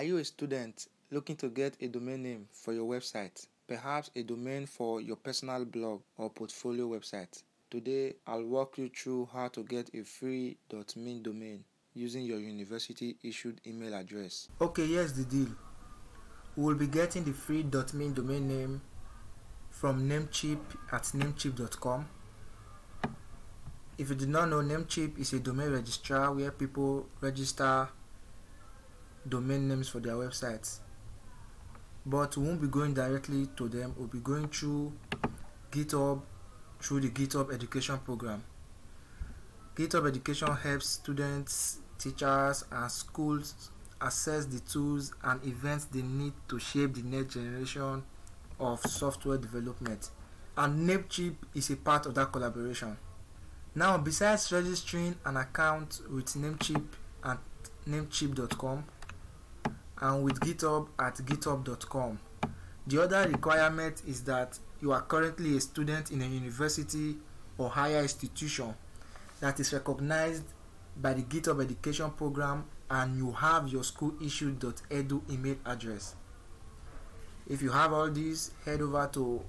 Are you a student looking to get a domain name for your website? Perhaps a domain for your personal blog or portfolio website? Today, I'll walk you through how to get a free .me domain using your university issued email address. Okay, here's the deal. We will be getting the free .me domain name from Namecheap at namecheap.com. If you did not know, Namecheap is a domain registrar where people register domain names for their websites. But we won't be going directly to them. We'll be going through github through the github education program. Github education helps students teachers and schools access the tools and events they need to shape the next generation of software development. And namecheap is a part of that collaboration. Now besides registering an account with namecheap at namecheap.com and with github at github.com. The other requirement is that you are currently a student in a university or higher institution that is recognized by the GitHub education program and you have your school issued .edu email address. If you have all these, head over to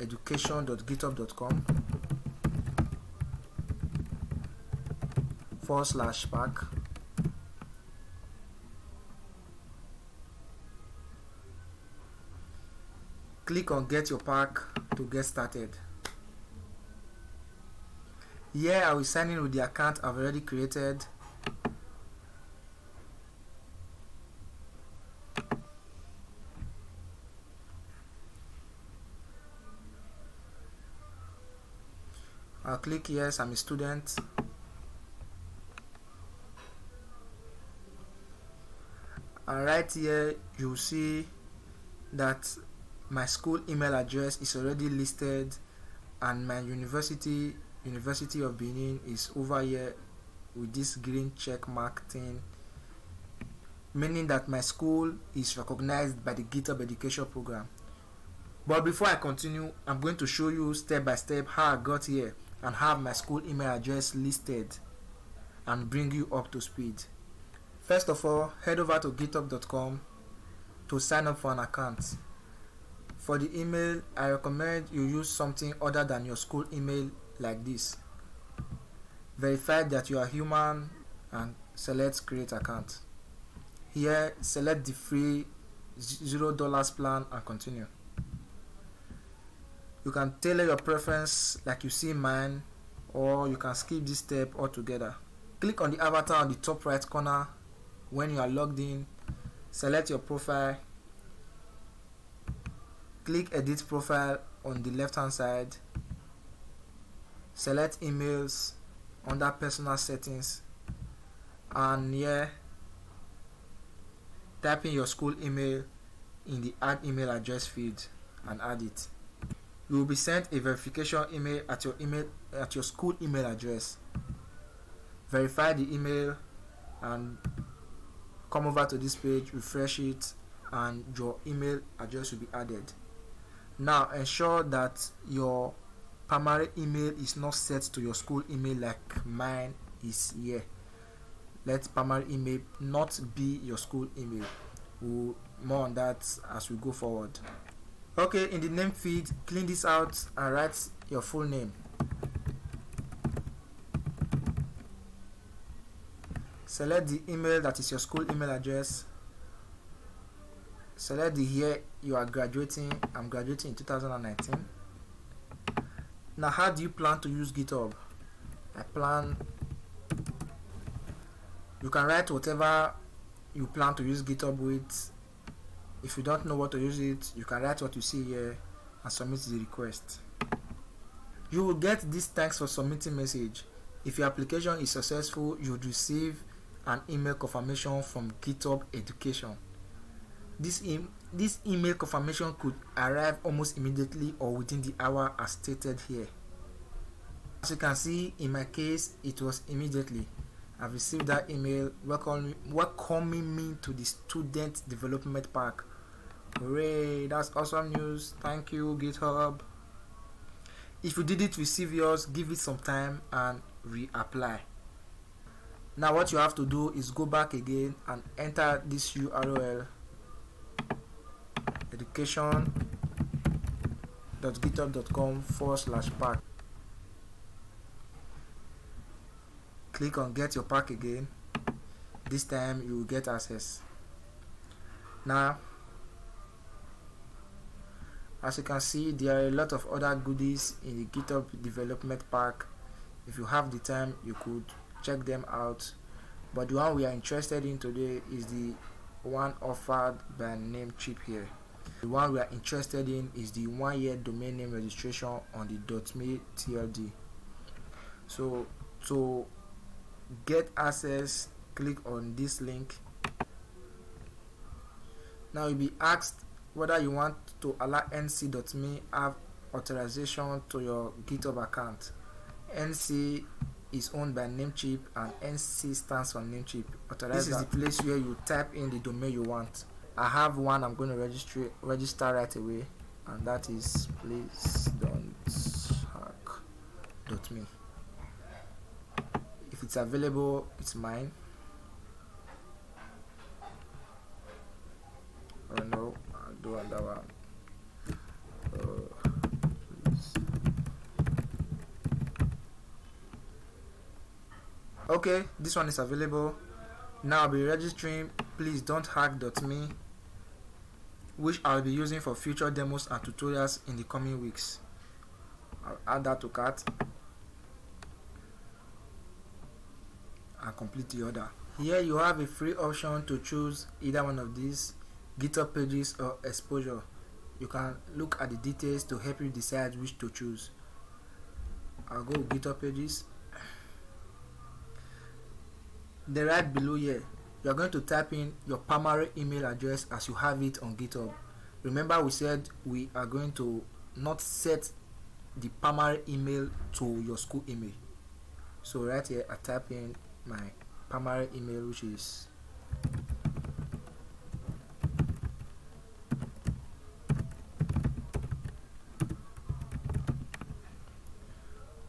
education.github.com forward slash pack click on get your pack to get started. Here I will sign in with the account I've already created. I'll click yes I'm a student. And right here you see that my school email address is already listed and my university University of Benin is over here with this green check mark thing meaning that my school is recognized by the GitHub education program. But before I continue I'm going to show you step by step how I got here and have my school email address listed and bring you up to speed. First of all head over to github.com to sign up for an account for the email, I recommend you use something other than your school email like this. Verify that you are human and select create account. Here, select the free $0 plan and continue. You can tailor your preference like you see mine or you can skip this step altogether. Click on the avatar on the top right corner when you are logged in. Select your profile click edit profile on the left hand side select emails under personal settings and here type in your school email in the add email address field and add it. You will be sent a verification email at your email at your school email address. Verify the email and come over to this page refresh it and your email address will be added now ensure that your primary email is not set to your school email like mine is here. Let primary email not be your school email. We'll more on that as we go forward. Okay in the name field clean this out and write your full name. Select the email that is your school email address select the year you are graduating i'm graduating in 2019 now how do you plan to use github? I plan you can write whatever you plan to use github with. If you don't know what to use it you can write what you see here and submit the request. You will get this thanks for submitting message. If your application is successful you would receive an email confirmation from github education this, e this email confirmation could arrive almost immediately or within the hour as stated here. As you can see, in my case, it was immediately. I've received that email welcoming, welcoming me to the Student Development Pack. Hooray, that's awesome news. Thank you, GitHub. If you didn't receive yours, give it some time and reapply. now what you have to do is go back again and enter this url education.github.com forward slash pack. Click on get your pack again. This time you will get access. Now as you can see there are a lot of other goodies in the github development pack. If you have the time you could check them out. But the one we are interested in today is the one offered by namecheap here the one we are interested in is the one year domain name registration on the .me TLD so to get access click on this link. Now you'll be asked whether you want to allow nc.me have authorization to your github account. Nc is owned by namecheap and nc stands for namecheap. This is the place where you type in the domain you want i have one i'm going to register register right away and that is please don't hack dot me. If it's available it's mine. Oh no I'll do another one. Uh, okay this one is available. Now I'll be registering. Please don't hack.me which I'll be using for future demos and tutorials in the coming weeks. I'll add that to cart and complete the order. Here you have a free option to choose either one of these github pages or exposure. You can look at the details to help you decide which to choose. I'll go github pages. The right below here you are going to type in your primary email address as you have it on github. Remember we said we are going to not set the primary email to your school email. So right here i type in my primary email which is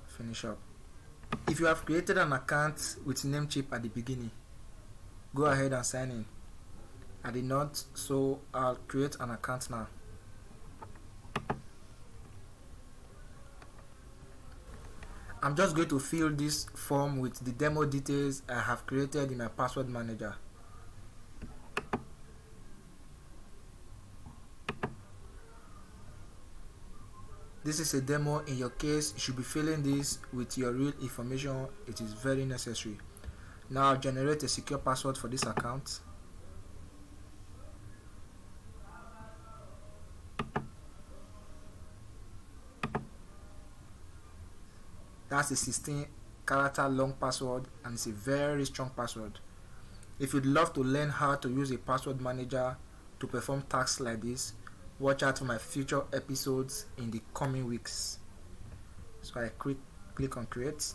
finish up. If you have created an account with Namecheap at the beginning, go ahead and sign in. I did not, so I'll create an account now. I'm just going to fill this form with the demo details I have created in my password manager. this is a demo in your case you should be filling this with your real information it is very necessary now generate a secure password for this account. That's a 16 character long password and it's a very strong password. If you'd love to learn how to use a password manager to perform tasks like this watch out for my future episodes in the coming weeks. So I click click on create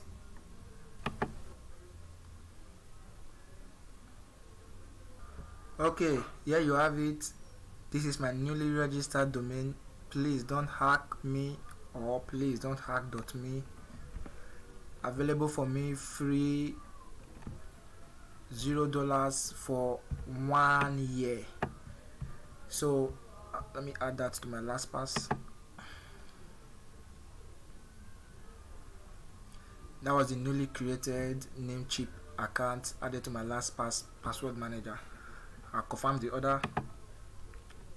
okay here you have it. This is my newly registered domain. Please don't hack me or please don't hack.me available for me free zero dollars for one year. So uh, let me add that to my LastPass that was the newly created Namecheap account added to my LastPass password manager I'll confirm the order.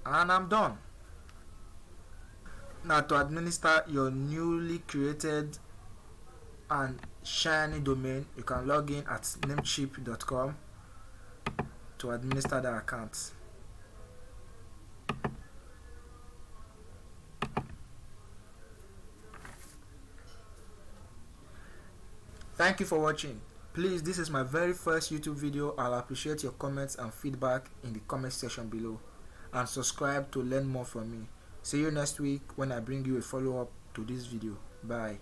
And I'm done. Now to administer your newly created and shiny domain you can log in at namecheap.com to administer the account. Thank you for watching. Please, this is my very first YouTube video. I'll appreciate your comments and feedback in the comment section below. And subscribe to learn more from me. See you next week when I bring you a follow-up to this video. Bye.